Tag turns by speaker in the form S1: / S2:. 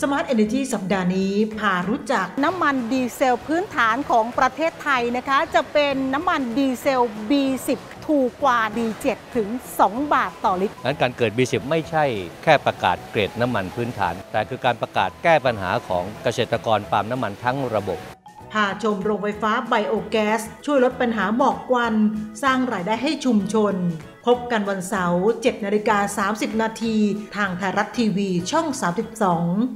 S1: Smart Energy สัปดาห์นี้พารู้จัก
S2: น้ำมันดีเซลพื้นฐานของประเทศไทยนะคะ จะเป็นน้ำมันดีเซล B10 ถูกกว่า B7 ถึง 2 บาทต่อลิตร
S3: นั้นการเกิด B10 ไม่ใช่แค่ประกาศเกรดน้ำมันพื้นฐาน แต่คือการประกาศแก้ปัญหาของเกษตรกรปาล์มน้ำมันทั้งระบบ
S1: พาชมโรงไฟฟ้าไบโอแก๊ส ช่วยลดปัญหาหมอกควัน สร้างรายได้ให้ชุมชน พบกันวันเสาร์7นาฬิกา30 นาที ทางไทยรัฐทีวีช่อง 32